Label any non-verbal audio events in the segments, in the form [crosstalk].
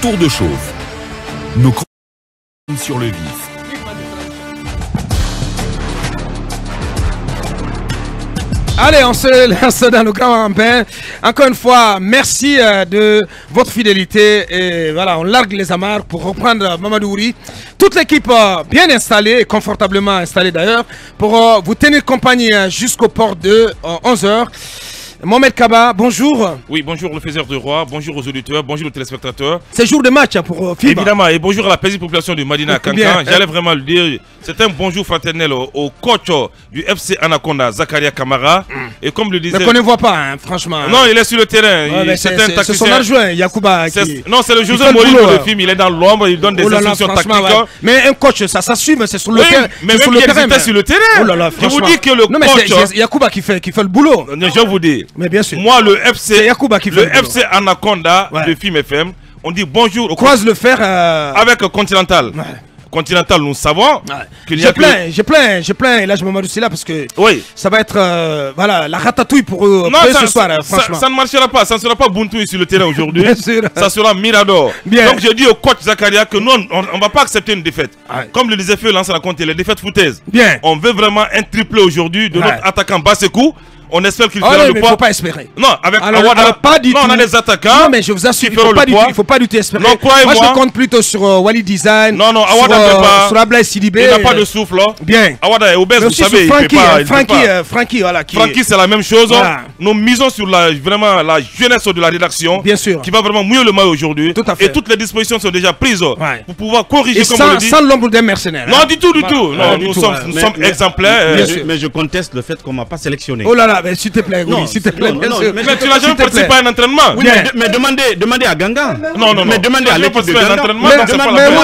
Tour de chauffe. Nos sur le vif. Allez, on se lance dans le grand bain. Encore une fois, merci euh, de votre fidélité. Et voilà, on largue les amarres pour reprendre Mamadouri. Toute l'équipe euh, bien installée, confortablement installée d'ailleurs, pour euh, vous tenir compagnie jusqu'au port de 11h. Mohamed Kaba, bonjour. Oui, bonjour le faiseur de roi, bonjour aux auditeurs, bonjour aux téléspectateurs. C'est jour de match hein, pour euh, FIBA. Évidemment, et bonjour à la paisible population de Madina. Kankan. J'allais vraiment le dire. C'est un bonjour fraternel au, coach euh, du FC Anaconda, Zakaria Kamara. Et comme le disait. Mais qu'on ne voit pas, hein, franchement. Non, il est sur le terrain. Ouais, c'est un c'est- c'est tacticien. son adjoint, Yakuba. C'est- Qui... Non, c'est le José Mourinho hein. film. Il est dans l'ombre, il donne des Oh là instructions tactiques. ouais. Mais un coach, ça s'assume, c'est sur le Oui, terrain. mais même sur le il terrain. sur le terrain. Oh là là, Je vous dis que le Non, mais coach. c'est Yakuba qui fait, qui fait le boulot. Je vous dis. Mais bien sûr. Moi, le FC. Qui Le. FC Anaconda Ouais. de Film FM. On dit bonjour au Croise le fer. euh, avec Continental. Ouais. Continental, nous savons qu'il y a J'ai plein, j'ai plein, j'ai plein. Et là, je me aussi là parce que Oui. ça va être euh, voilà, la ratatouille pour eux, Non, pour eux ça, ce soir, ça- franchement. ça ne marchera pas. Ça ne sera pas Buntu sur le terrain aujourd'hui. Ça sera Mirador. Bien. Donc j'ai dit au coach Zakaria que nous, on ne va pas accepter une défaite. Ouais. Comme le disait Feu Lance raconte, les défaites foutaises. Bien. On veut vraiment un triplé aujourd'hui de Ouais. notre attaquant Basekou. On espère qu'il Oh fera non, le mais poids. faut pas espérer. Non, avec Alors, Awada- alors, pas du non, tout. on a des attaquants. Non, mais je vous assure, il faut pas du tout, il faut pas du tout espérer. Non, croyez-moi. Moi, je compte plutôt sur euh, Wally Design. Non, non, sur, Awada euh, peut pas. Sur Ablaï Sidibé. Il n'a pas de souffle. là. Bien. Awada est obèse, vous savez, sur il Frankie, hein, il euh, Frankie, voilà. C'est la même chose. Voilà. Nous misons sur la, vraiment la jeunesse de la rédaction. Bien sûr. Qui va vraiment mouiller le maillot aujourd'hui. Tout à fait. Et toutes les dispositions sont déjà prises pour pouvoir corriger, comme on sans, le dit. sans l'ombre d'un mercenaire. Non, hein. du tout, du tout. Ouais, Non, du nous tout, sommes, exemplaires. mais, je, mais je conteste le fait qu'on m'a pas sélectionné. Oh là là, mais s'il te plaît, oui, s'il te plaît. bien sûr. mais Mais tu n'as jamais participé à un entraînement. Oui, mais, de- mais demandez, demandez à Ganga. Non, non, non. Mais demandez à l'équipe de Ganga. entraînement, Mais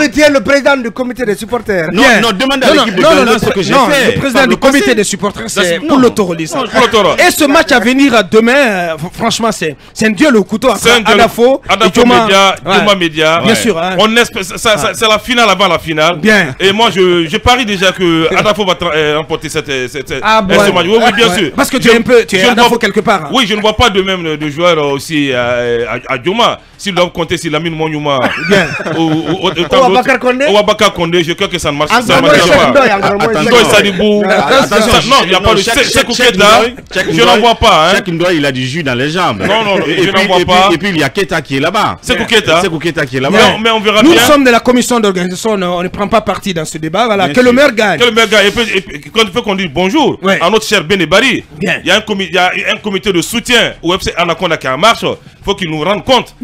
mais Tiens, le président du comité des supporters. Non, Bien. non, demandez Non, à non, l'équipe de non, Ganga non, ce le, que j'ai fait. le président du comité des supporters, c'est pour non. l'autoroliste. Et ce match à venir à demain, euh, fr- franchement, c'est c'est un duel au couteau C'est un duel. Adafo Média. Bien sûr, hein. On espère, ça- ça- c'est la finale avant la finale. Bien. Et moi, je, je parie déjà que Adafo va euh, remporter cette, Ah, euh, match. Oui, oui, bien sûr. Parce que tu es un peu, tu je es vois- quelque part. hein. Oui, je ne vois pas de même de joueurs aussi euh, à, à Joma. S'ils doivent compter sur Lamine Monyouma [laughs] Bien. ou, Abakar Condé. ou Abakar Condé, je crois que ça ne marche, ça Cheikh pas. Ndoye, Sadibou. Ça- non, il n'y a pas de Cheikh- Cheikh Je n'en vois pas. Hein. Cheikh Ndoye, il a du jus dans les jambes. Non, non, et, je et n'en puis, vois et pas. Puis, et puis il y a Keta qui est là-bas. C'est Kouketa. C'est Kouketa qui est là-bas. mais on verra Nous sommes de la commission d'organisation, on, ne prend pas parti dans ce débat. Voilà, que le maire gagne. Que le et puis- et puis, quand il faut qu'on dise bonjour à notre cher Benebari, Bien. il y, a un comi- il y a un comité de soutien au FC Anaconda qui est en marche. Il faut qu'il nous rende compte.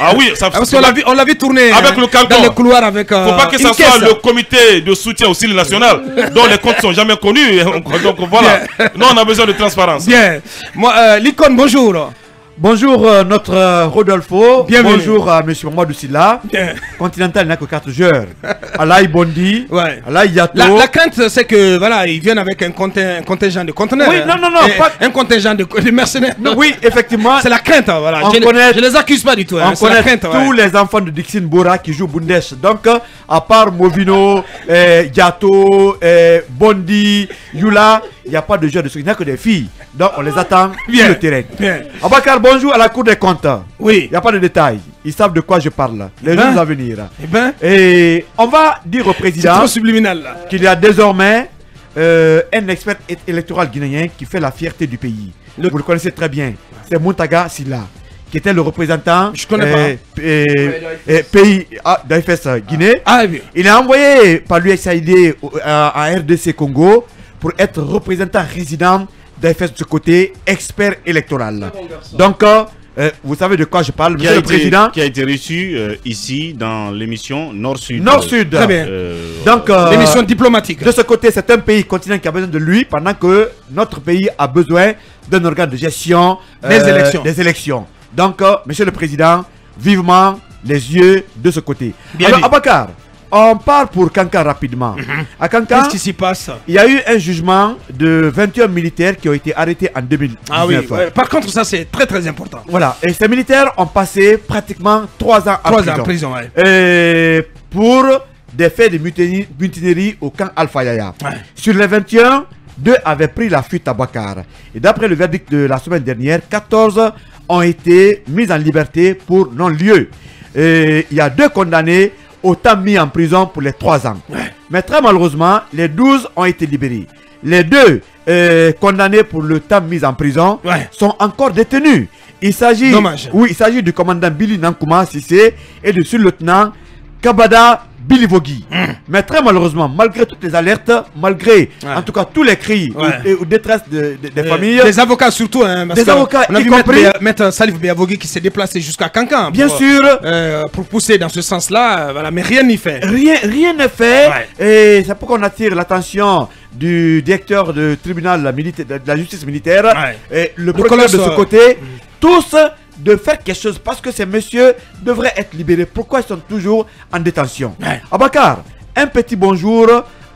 Ah oui, ça Ah, parce qu'on l'a vu, on l'a vu tourner Avec hein, le canton. dans les couloirs avec. euh, faut pas que ça soit caisse. le comité de soutien au Civil national dont les comptes sont jamais connus. [laughs] Donc voilà. Nous, on a besoin de transparence. Bien. Moi, euh, l'icône, bonjour. Bonjour euh, notre euh, Rodolfo. Bienvenue. Bonjour à monsieur Mamadou Silla. Bien. Continental n'a que 4 joueurs. Alaï Bondi. Ouais. Alaï Yato. La, la crainte, c'est que voilà, ils viennent avec un, un contingent de conteneurs. Oui, non, non, non, Et pas- Un contingent de, de mercenaires. Non, oui, effectivement. C'est la crainte, hein, voilà. On je, ne- connaît- je les accuse pas du tout. hein, On c'est la crainte, tous ouais. les enfants de Dixon Bora qui jouent Bundes. Donc, à part Movino, euh, Yato, Bondi, Yula, il n'y a pas de joueurs de ce Il n'y a que des filles. Donc, on les attend Bien. sur le terrain. Bien. Abakar, bonjour à la Cour des comptes. Oui. Il n'y a pas de détails. Ils savent de quoi je parle. Les Ben. jours à venir. Eh ben, Et on va dire au président qu'il y a désormais euh, un expert électoral guinéen qui fait la fierté du pays. Le- Vous le connaissez très bien. C'est Muntaga Silla, qui était le représentant Je connais euh, euh, euh, pays ah, d'AFS Guinée. Ah oui. Il est envoyé par l'USAID à RDC Congo pour être représentant résident d'AFS de ce côté, expert électoral. Donc, euh, euh, vous savez de quoi je parle, Qui monsieur le président? qui a été reçu euh, ici dans l'émission Nord-Sud. Nord-Sud. Très bien. Euh, Donc, euh, L'émission diplomatique. De ce côté, c'est un pays continent qui a besoin de lui, pendant que notre pays a besoin d'un organe de gestion Des élections. Des élections. Donc, euh, Monsieur le Président, vivement les yeux de ce côté. Bien Alors. Abakar, on part pour Kankan rapidement. À Kankan, Qu'est-ce qui s'y passe? il y a eu un jugement de 21 militaires qui ont été arrêtés en 2019. Ah oui. ouais. Par contre, ça c'est très très important. Voilà, et ces militaires ont passé pratiquement 3 ans en Trois prison. ans en prison, ouais. Et pour des faits de mutinerie, mutinerie au camp Alpha Yaya. Ouais. Sur les 21, deux avaient pris la fuite à Bakar. Et d'après le verdict de la semaine dernière, 14 ont été mis en liberté pour non-lieu. Et il y a deux condamnés, autant mis en prison pour les trois ans. Mais très malheureusement, les 12 ont été libérés. Les deux euh, condamnés pour le temps mis en prison Ouais. sont encore détenus. Il s'agit, Dommage. oui, il s'agit du commandant Billy Nankuma Sissé et du sous-lieutenant Kabada Bilivogui. Mais très malheureusement, malgré toutes les alertes, malgré en tout cas tous les cris Ouais. et de- de- des Euh, familles, Des avocats surtout. Hein, parce Des avocats, On a y vu Maître, compris- Maître Salif Béavogui qui s'est déplacé jusqu'à Cancan. bien pour, sûr, euh, pour pousser dans ce sens-là, euh, voilà, mais rien n'y fait. Rien rien n'est fait Ouais. et c'est pour qu'on attire l'attention du directeur du tribunal de la justice militaire et le Le procureur de ce côté, tous de faire quelque chose parce que ces messieurs devraient être libérés. Pourquoi ils sont toujours en détention? Ouais. Abakar, un petit bonjour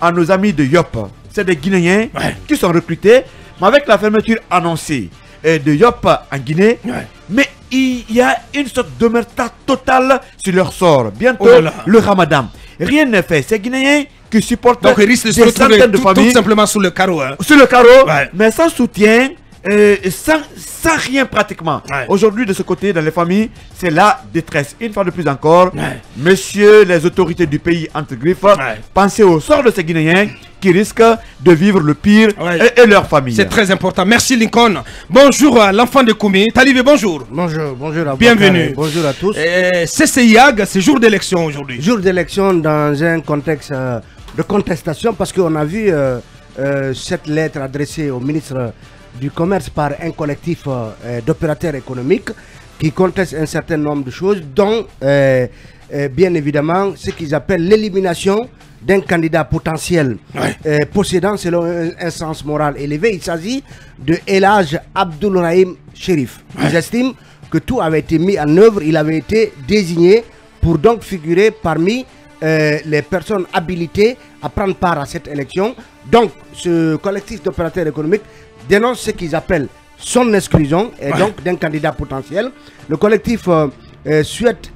à nos amis de Yop. C'est des Guinéens Ouais. qui sont recrutés, mais avec la fermeture annoncée euh, de Yop en Guinée, Ouais. mais il y a une sorte d'omerta totale sur leur sort. Bientôt, Oh là là. le ramadan. Rien n'est fait. Ces Guinéens qui supportent Donc ils risquent de se des retrouver centaines de tout, simplement sous le carreau. hein. sur le carreau, mais sans soutien, euh, sans, sans rien pratiquement. Ouais. Aujourd'hui, de ce côté, dans les familles, c'est la détresse. Une fois de plus encore, Ouais. messieurs les autorités du pays entre griffes, Ouais. pensez au sort de ces Guinéens qui risquent de vivre le pire Ouais. et, et leur famille. C'est très important. Merci Lincoln. Bonjour à l'enfant de Koumi. Talibé, bonjour. Bonjour, bonjour à Bienvenue. Bonjour à tous. Euh, CCIAG, c'est jour d'élection aujourd'hui. Jour d'élection dans un contexte euh, de contestation parce qu'on a vu euh, euh, cette lettre adressée au ministre du Commerce par un collectif euh, euh, d'opérateurs économiques qui conteste un certain nombre de choses, dont euh, euh, bien évidemment ce qu'ils appellent l'élimination d'un candidat potentiel Ouais. euh, possédant selon un, un sens moral élevé. Il s'agit de Elage Abdulrahim Sherif. Ils estiment que tout avait été mis en œuvre, il avait été désigné pour donc figurer parmi les personnes habilitées à prendre part à cette élection. Donc, ce collectif d'opérateurs économiques dénonce ce qu'ils appellent son exclusion et Ouais. donc d'un candidat potentiel. Le collectif euh, euh, souhaite,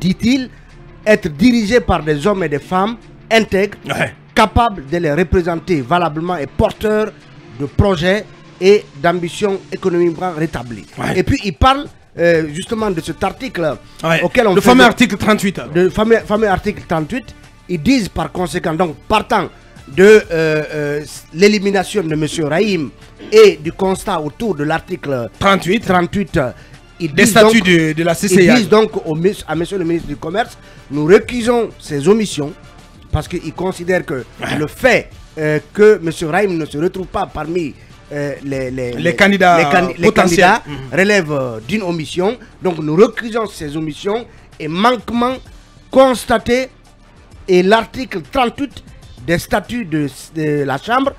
dit-il, être dirigé par des hommes et des femmes intègres, Ouais. capables de les représenter valablement et porteurs de projets et d'ambitions économiquement rétablies. Ouais. Et puis, il parle euh, justement de cet article auquel on le fait fameux de- article 38. le fameux, fameux article 38, ils disent par conséquent, donc partant de euh, euh, l'élimination de M. Rahim et du constat autour de l'article 38. 38, euh, ils Des statuts donc- de, de la ils CCIAG. disent donc au, à Monsieur le ministre du Commerce, nous récusons ces omissions parce qu'ils considèrent que le fait euh, que M. Rahim ne se retrouve pas parmi euh, les, les, candidats les les candidats relève euh, d'une omission. Donc nous récusons ces omissions et manquements constatés et l'article 38 des statuts de, de la Chambre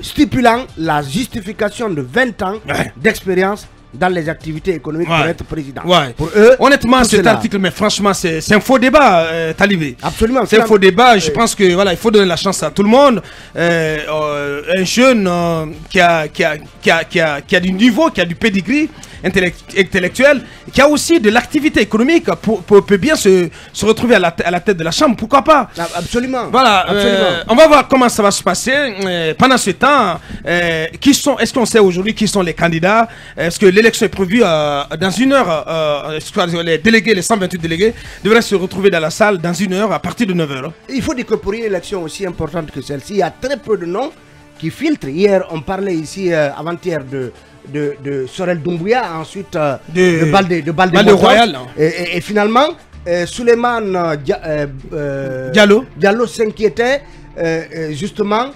stipulant la justification de 20 ans Ouais. d'expérience dans les activités économiques Ouais. pour être président. Ouais. Pour eux, Honnêtement, cet cela- article, mais franchement, c'est un faux débat, euh, Talibé. Absolument. C'est un faux débat. Je pense que voilà, il faut donner la chance à tout le monde. Euh, euh, un jeune euh, qui, a, qui, a, qui, a, qui, a, qui a du niveau, qui a du pedigree intellect- intellectuel, qui a aussi de l'activité économique, pour, pour- peut bien se, se retrouver à la, à la tête de la Chambre. Pourquoi pas? Ah, Absolument. voilà, Absolument. euh, on va voir comment ça va se passer. Euh, pendant ce temps, euh, qui sont, est-ce qu'on sait aujourd'hui qui sont les candidats? Est-ce que l'élection est prévue euh, dans une heure euh, que Les délégués, les 128 délégués, devraient se retrouver dans la salle dans une heure à partir de 9h. Il faut dire que pour une élection aussi importante que celle-ci, il y a très peu de noms qui filtrent. Hier, on parlait ici euh, avant-hier de, de, de Sorel Doumbouya, ensuite euh, De- de, Balde, de Balde Balde Motors. Royal. Et, et- et finalement, euh, Suleiman euh, Dia- euh, euh, Diallo. Diallo s'inquiétait euh, euh, justement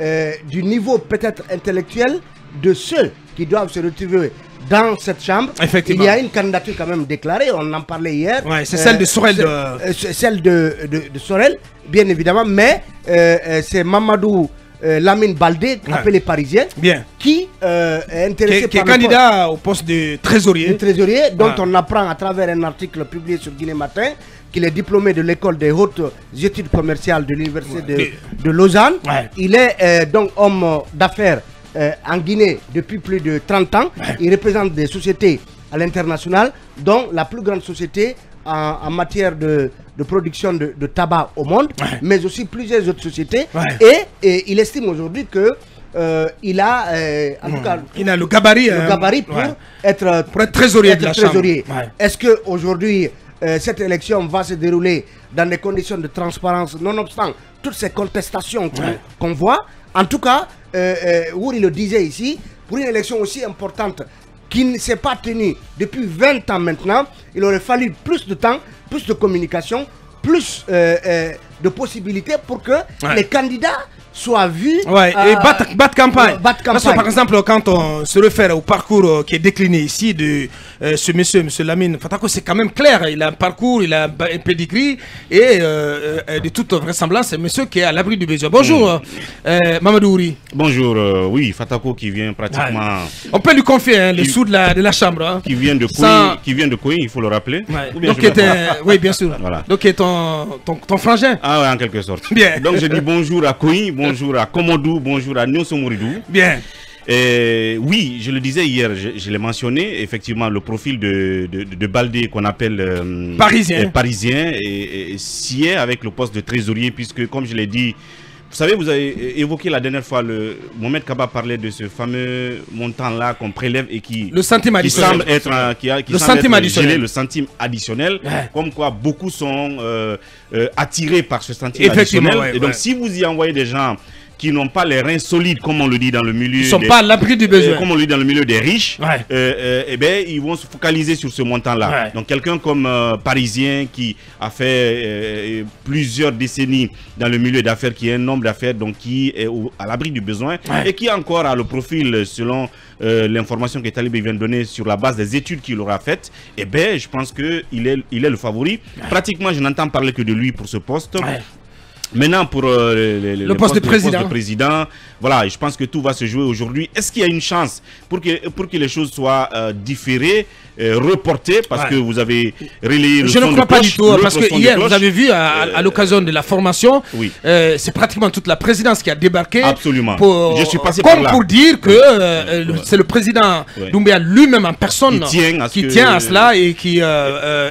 euh, du niveau peut-être intellectuel de ceux qui doivent se retrouver dans cette chambre. Effectivement. Il y a une candidature quand même déclarée, on en parlait hier. Ouais, c'est celle de Sorel c'est- de- euh, celle de, de, de Sorel, bien évidemment, mais euh, euh, c'est Mamadou euh, Lamine Baldé, appelé Parisien, Bien. qui euh, est Qui intéressé est, qui est par poste candidat au poste de trésorier. trésorier, dont Ouais. on apprend à travers un article publié sur Guinée Matin qu'il est diplômé de l'école des hautes études commerciales de l'université de, de Lausanne. Il est euh, donc homme euh, d'affaires euh, en Guinée depuis plus de 30 ans. Il représente des sociétés à l'international, dont la plus grande société en, en matière de, de production de, de tabac au monde, Ouais. mais aussi plusieurs autres sociétés. Ouais. Et, et il estime aujourd'hui que euh, il a, euh, en tout cas, Il a le gabarit. le hein. gabarit pour Ouais. être, Pour être trésorier de la Chambre. trésorier. Est-ce qu'aujourd'hui, euh, cette élection va se dérouler dans des conditions de transparence, nonobstant toutes ces contestations qu'on voit? En tout cas, euh, euh, Wouri le disait ici, pour une élection aussi importante qui ne s'est pas tenue depuis 20 ans maintenant, il aurait fallu plus de temps, plus de communication, plus euh, euh, de possibilités pour que les candidats vus. Ouais, et euh, battre, battre campagne. Parce que par exemple, quand on se réfère au parcours euh, qui est décliné ici de euh, ce monsieur, monsieur Lamine Fatako, c'est quand même clair. Il a un parcours, il a un pedigree et euh, euh, de toute vraisemblance, c'est un monsieur qui est à l'abri du besoin. Bonjour, euh, Mamadou Ouri. Bonjour, euh, oui, Fatako qui vient pratiquement, On peut lui confier hein, le Qui- sous de la, de la chambre. hein. qui vient de Kouy, Sans- qui vient de Kouy, il faut le rappeler. Ouais. Ou bien Donc, était, oui, bien sûr. [laughs] Voilà. Donc, est ton, ton, ton frangin. Ah ouais, en quelque sorte. Bien. Donc je dis bonjour à Kouy, bonjour à Komodou, bonjour à Nyoso Mouridou. Bien. Oui, je le disais hier, je, je l'ai mentionné, effectivement, le profil de, de, de Baldé qu'on appelle euh, Parisien. euh, parisien et, avec le poste de trésorier, puisque comme je l'ai dit, vous savez, vous avez évoqué la dernière fois, le Mohamed Kaba parlait de ce fameux montant-là qu'on prélève et qui, Le centime qui additionnel. semble être, un- qui a- qui Le semble centime être additionnel. gelé, le centime additionnel, Ouais. comme quoi beaucoup sont euh, euh, attirés par ce centime Effectivement, additionnel. ouais, et donc, ouais. si vous y envoyez des gens qui n'ont pas les reins solides, comme on le dit dans le milieu, Ils ne sont des- pas à l'abri du euh, besoin. comme on le dit dans le milieu des riches, Ouais. euh, euh, eh ben, ils vont se focaliser sur ce montant-là. Ouais. Donc quelqu'un comme euh, Parisien qui a fait euh, plusieurs décennies dans le milieu d'affaires, qui est un homme d'affaires, donc qui est au- à l'abri du besoin Ouais. et qui encore a le profil selon euh, l'information que Talib vient de donner sur la base des études qu'il aura faites, eh ben, je pense qu'il est, il est le favori. Pratiquement, je n'entends parler que de lui pour ce poste. Maintenant, pour euh, le, le- le poste de président. de président, voilà, je pense que tout va se jouer aujourd'hui. Est-ce qu'il y a une chance pour que, pour que les choses soient euh, différées, euh, reportées, parce Ouais. que vous avez relayé le Je ne de crois pas cloche, du tout, l'autre parce que hier, vous avez vu, à, l'occasion de la formation, Oui. c'est pratiquement toute la présidence qui a débarqué. Absolument. Pour, Je suis passé comme par là. pour dire que le- c'est le président Ouais. Doumbéa lui-même en personne Qui tient à ce qui que- tient à cela et qui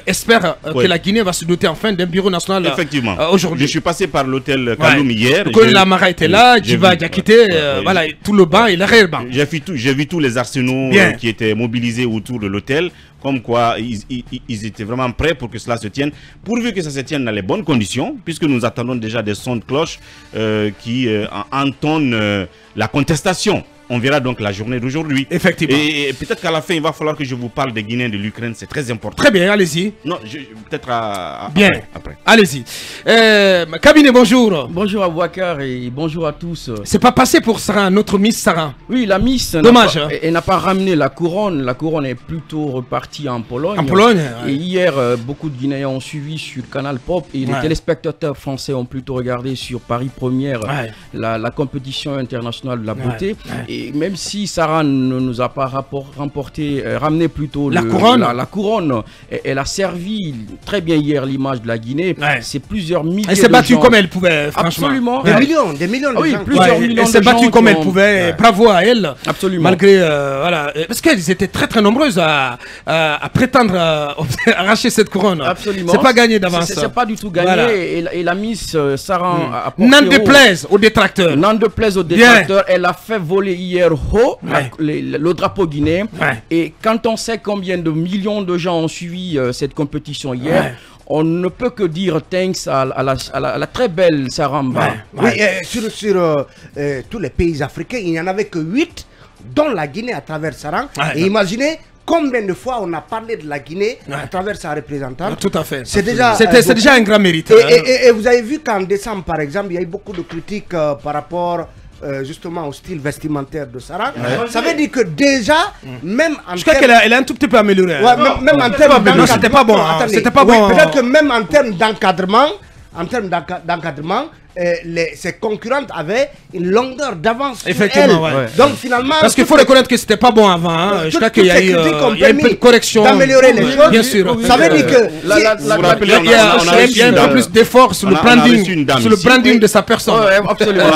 espère que la Guinée va se doter enfin d'un bureau national Effectivement. aujourd'hui. Je suis passé par l'hôtel Ouais. Kaloum hier. Colin Lamara était là, Djiva Diakité, ouais, euh, ouais, voilà, tout le banc et l'arrière-banc. J'ai vu, tout- vu tous les arsenaux euh, qui étaient mobilisés autour de l'hôtel, comme quoi ils, ils- ils étaient vraiment prêts pour que cela se tienne, pourvu que ça se tienne dans les bonnes conditions, puisque nous attendons déjà des sons de cloche euh, qui euh, en- entonnent la contestation. On verra donc la journée d'aujourd'hui. Effectivement. Et, et peut-être qu'à la fin, il va falloir que je vous parle des Guinéens de l'Ukraine, c'est très important. Très bien, allez-y. Non, je- peut-être à, à- Bien. après. après. Allez-y. Euh, cabinet, bonjour. Bonjour à Wakar et bonjour à tous. C'est pas passé pour Sarah, notre Miss Sarah. Oui, la Miss, n'a Dommage, pas- hein. elle n'a pas ramené la couronne. La couronne est plutôt repartie en Pologne. En Pologne, ouais. Et hier, euh, beaucoup de Guinéens ont suivi sur Canal Pop et les téléspectateurs français ont plutôt regardé sur Paris Première Ouais. la, la compétition internationale de la Ouais, beauté. Et même si Sarah ne nous a pas rapport- remporté, euh, ramené plutôt La le- couronne. la, la couronne, elle a servi très bien hier l'image de la Guinée. Ouais. C'est plusieurs milliers Elle s'est battue gens. comme elle pouvait, franchement. Absolument. Des Ouais. millions, des millions de Ah oui, gens. plus- Ouais, plusieurs elle millions s'est battue comme elle pouvait. Ouais. Bravo à elle. Absolument. Malgré, euh, voilà, parce qu'elles étaient très très nombreuses à, à, à prétendre euh, [laughs] arracher cette couronne. Absolument. C'est pas gagné d'avance. C'est- pas du tout gagné. Voilà. Et, la- et la Miss Sarah a apporté N'en déplaise aux détracteurs. N'en déplaise aux Bien. détracteurs, elle a fait voler hier haut Ouais. le drapeau guinéen. Ouais. Et quand on sait combien de millions de gens ont suivi euh, cette compétition hier, Ouais. on ne peut que dire thanks à, à la, à la- à la très belle Saramba. Ouais. Oui, euh, sur, sur euh, euh, tous les pays africains, il n'y en avait que 8, dont la Guinée à travers Saran. Ouais. Et imaginez combien de fois on a parlé de la Guinée Ouais. à travers sa représentante. Tout à fait. C'est déjà, euh, déjà un grand mérite. Et, hein. et- et- et vous avez vu qu'en décembre, par exemple, il y a eu beaucoup de critiques euh, par rapport euh, justement au style vestimentaire de Sarah. Ça veut dire que déjà, même en Je crois termes- qu'elle a, elle a un tout petit peu amélioré. hein. Ouais, même, même en termes. Non, c'était pas bon, hein. C'était pas Oui, bon, Peut-être hein. que même en termes d'encadrement, en termes d'enca- d'encadrement, euh, les- ses concurrentes avaient une longueur d'avance. sur Effectivement, elle. ouais. Donc finalement. Parce qu'il faut reconnaître que c'était pas bon avant. hein. Je crois qu'il y a eu euh, correction. d'améliorer les choses. Bien sûr. Ça veut dire que. La- si- la- Vous la- vous la- rappelez, la- Il y a, on a- on a il y a- reçu il y a un peu plus d'efforts sur le a- on a branding, sur le branding Oui. de sa personne. Absolument. On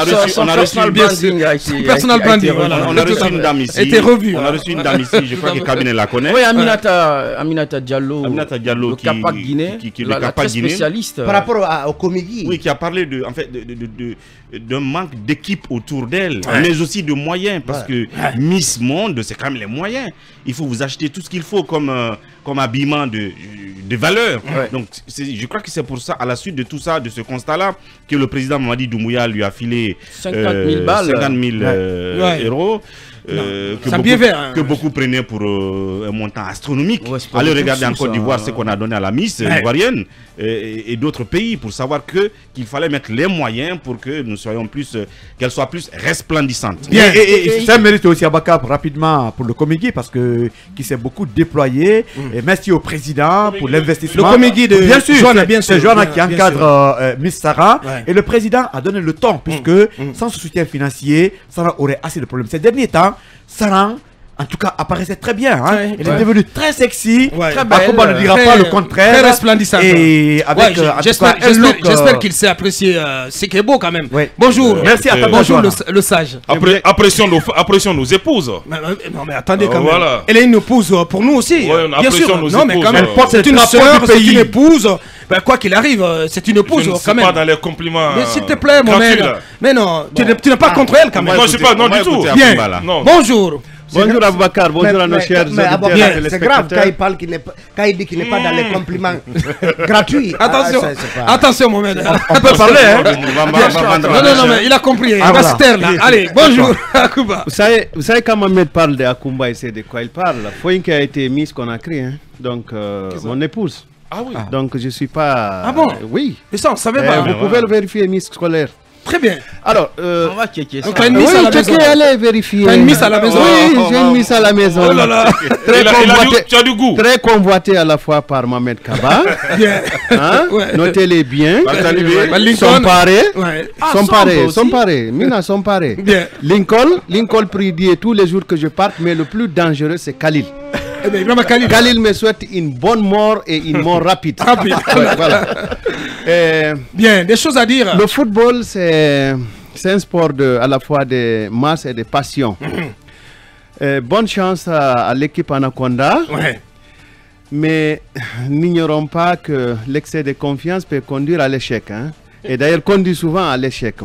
a reçu- une- branding Personal revu. On a reçu une dame ici. Était revue, On hein. a reçu une dame ici. Je crois que Kabine la connaît. Oui, Aminata, Aminata Diallo, Aminata Diallo le qui- Capac Guinée, qui- qui- le la, la Capac très Guinée. spécialiste. Par rapport au Comigi. Oui, qui a parlé de. En fait, fait de, de- de- de- d'un manque d'équipe autour d'elle, mais aussi de moyens, parce que Miss Monde, c'est quand même les moyens. Il faut vous acheter tout ce qu'il faut comme, euh, comme habillement de, de valeur. Donc, je crois que c'est pour ça, à la suite de tout ça, de ce constat-là, que le président Mamadi Doumbouya lui a filé 50 000 balles. 50 000 euh, Ouais. euros. Euh, que, ça beaucoup, bien fait, hein. que beaucoup prenaient pour euh, un montant astronomique. Ouais, Allez regarder en Côte ça. d'Ivoire ce qu'on a donné à la Miss euh, Ouais. ivoirienne euh, et, et d'autres pays pour savoir que qu'il fallait mettre les moyens pour que nous soyons plus, euh, qu'elle soit plus resplendissante. Bien. Et, et- et c'est un mérite aussi à Bakab rapidement pour le Comigui parce que qui s'est beaucoup déployé. Et merci au président pour l'investissement. Le Comigui de bien sûr, Joanna, c'est- bien sûr, c'est Joanna bien- qui encadre euh, Miss Sarah Ouais. et le président a donné le temps puisque sans ce soutien financier, Sarah aurait assez de problèmes. Ces derniers temps, Sarah en tout cas, apparaissait très bien. Hein. Ouais. Elle Ouais. est devenue très sexy. Ouais. Très belle, Akoba ne dira très- pas le contraire. très resplendissante. Et avec Ouais, euh, j'espère euh, j'espère qu'il sait apprécier euh, ce qui est beau quand même. Ouais. Bonjour. Merci à ta Euh, Bonjour bonjour. le, le sage. Après, apprécions nos, apprécions nos épouses. Mais, mais- non mais attendez Euh, quand même. voilà. Elle est une épouse euh, pour nous aussi. Ouais, euh, on bien apprécie sûr. nos non mais quand même. euh. porte C'est une une épouse. Ben, quoi qu'il arrive, euh, c'est une épouse Je ne quand suis même. pas dans les compliments. Mais s'il te plaît, mon. Mais non, tu n'es- tu n'es pas contre elle quand même. va Moi, je suis pas- non, on va du tout. Bien. Bonjour. Bonjour Aboubacar, bonjour Mais- à nos mais- chers mais. C'est grave quand il, parle qu'il n'est pas- quand il dit qu'il n'est pas dans les compliments [laughs] gratuits. Attention, Ah, pas- attention, mon mec. On peut parler, hein. Va- va- va vendre Non, non, non, mais il a compris. Il Ah, va voilà. se taire là. Allez, bonjour, [laughs] Akuba. Vous savez, vous savez quand Mohamed parle de Akumba, il sait de quoi il parle. Foyin qui a été Miss Conakry, hein. donc euh, mon épouse. Ah oui. Donc je suis pas. Ah bon Oui. Mais ça, on savait Eh, pas. vous pouvez le vérifier, Miss scolaire. Très bien. Alors, euh, On va checker ça. Donc, t'as une oui, miss à la checker, maison. allez vérifier. T'as une miss à la maison. Oui, Oh, j'ai une miss à la maison. Oh là là. Très Il a- convoité- tu as du goût. Très convoité à la fois par Mohamed Kaba. [laughs] Bien. hein? Ouais. Notez-les bien. Bah, sont parés. Ouais. sont parés, sont parés. Mina sont parés. Bien. Lincoln, Lincoln prie tous les jours que je parte, mais le plus dangereux c'est Khalil. Eh Khalil. Khalil me souhaite une bonne mort et une mort rapide. Rapide. [laughs] Ouais, voilà. [laughs] Euh, Bien, des choses à dire. le football, c'est un sport de, à la fois de masse et de passion. [coughs] Euh, bonne chance à, à l'équipe Anaconda, Ouais. mais [laughs] n'ignorons pas que l'excès de confiance peut conduire à l'échec. hein. Et d'ailleurs, conduit souvent à l'échec.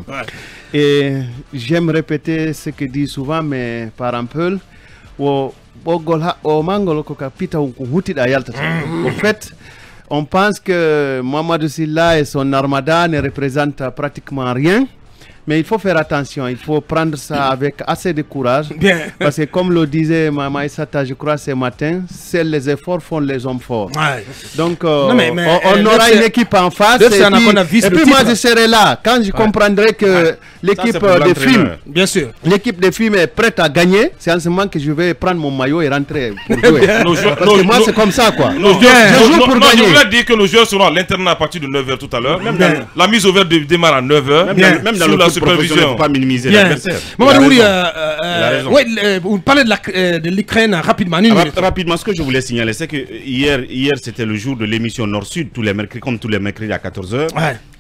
Et j'aime répéter ce que dit souvent, mais par un peu. Au ɓoggol pita ko yaltata au fait on pense que Mamadou Silla et son armada ne représentent pratiquement rien mais il faut faire attention il faut prendre ça avec assez de courage [laughs] Bien. parce que comme le disait Mama Issata, je crois ce matin seuls les efforts font les hommes forts Ouais. donc, euh, Non, mais- mais, on, on euh, aura une équipe en face. Et puis, et puis moi, je serai là quand je comprendrai que Ça, l'équipe c'est euh, de l'entraîneur. films, Bien sûr. l'équipe films est prête à gagner. C'est en ce moment que je vais prendre mon maillot et rentrer pour [laughs] jouer. Parce que moi, c'est comme ça, quoi. Je joue nos- pour non, je gagner. voulais dire que nos joueurs seront à l'internat à partir de 9h tout à l'heure. Même La mise au vert dé- démarre à 9h. Même dans, le supervision. faut pas minimiser l'adversaire. Raison. euh, euh, le- vous parlez de euh, l'Ukraine rapidement. une Rap- minute. rapidement, ce que je voulais signaler, c'est que hier, hier c'était le jour de l'émission Nord-Sud, tous les mercredis, comme tous les mercredis à 14h.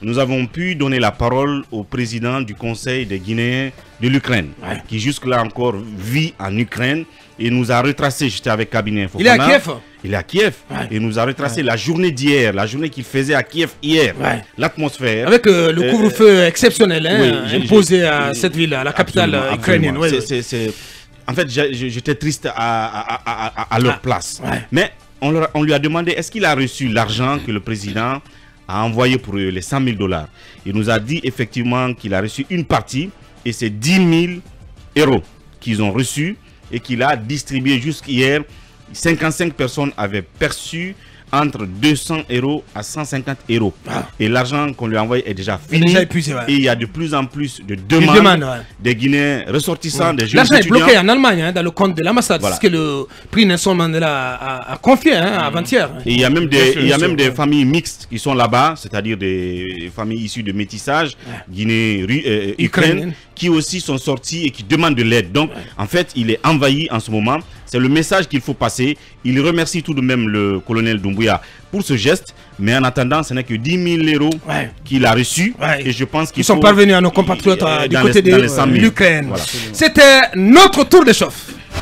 Ouais. Nous avons pu donner la parole au président du Conseil des Guinéens de l'Ukraine, qui jusque-là encore vit en Ukraine et nous a retracé, j'étais avec Cabinet Il est à. Kiev. Il est à Kiev et nous a retracé la journée d'hier, la journée qu'il faisait à Kiev hier, Ouais. l'atmosphère. Avec euh, le Euh, couvre-feu exceptionnel hein, Oui, imposé à cette ville, à la capitale euh, ukrainienne. ouais, C'est- ouais. En fait, j'étais triste à, à- à- à- à leur Ah, place. ouais. Mais on, leur- on lui a demandé est-ce qu'il a reçu l'argent que le président a envoyé pour eux, les 100 000 dollars. Il nous a dit effectivement qu'il a reçu une partie et c'est 10 000 euros qu'ils ont reçus et qu'il a distribué jusqu'hier. 55 personnes avaient perçu entre 200 euros à 150 euros. Et l'argent qu'on lui a envoyé est déjà fini. Ah. déjà épuisé, ouais. Et il y a de plus en plus de demandes demande, ouais. des Guinéens ressortissants, des jeunes L'argent est bloqué en Allemagne, hein, dans le compte de l'ambassade. Voilà. C'est ce que le prix Nelson Mandela a, a confié hein, avant-hier. Et il y a même des, il y a même des familles mixtes qui sont là-bas, c'est-à-dire des familles issues de métissage, Guinée, Ru- euh, Ukraine, Ukrainienne. qui aussi sont sorties et qui demandent de l'aide. Donc, en fait, il est envahi en ce moment. C'est le message qu'il faut passer. Il remercie tout de même le colonel Doumbouya pour ce geste, mais en attendant, ce n'est que 10 000 euros Ouais. qu'il a reçus. Ouais. Et je pense qu'ils Ils sont parvenus à nos compatriotes euh, du côté de l'Ukraine. Voilà. C'était notre tour de chauffe.